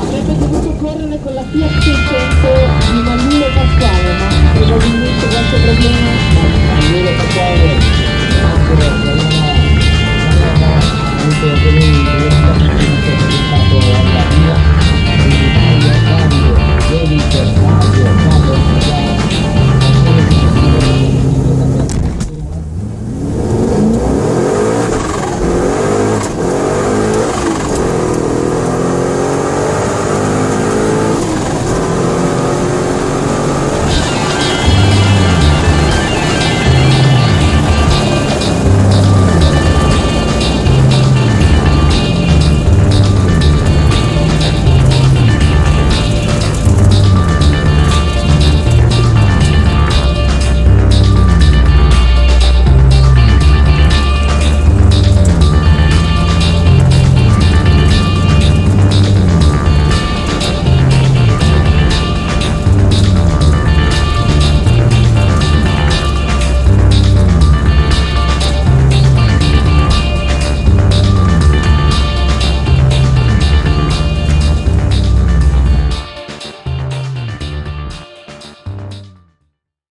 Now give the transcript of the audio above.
Avrebbe dovuto correre con la Fiat 600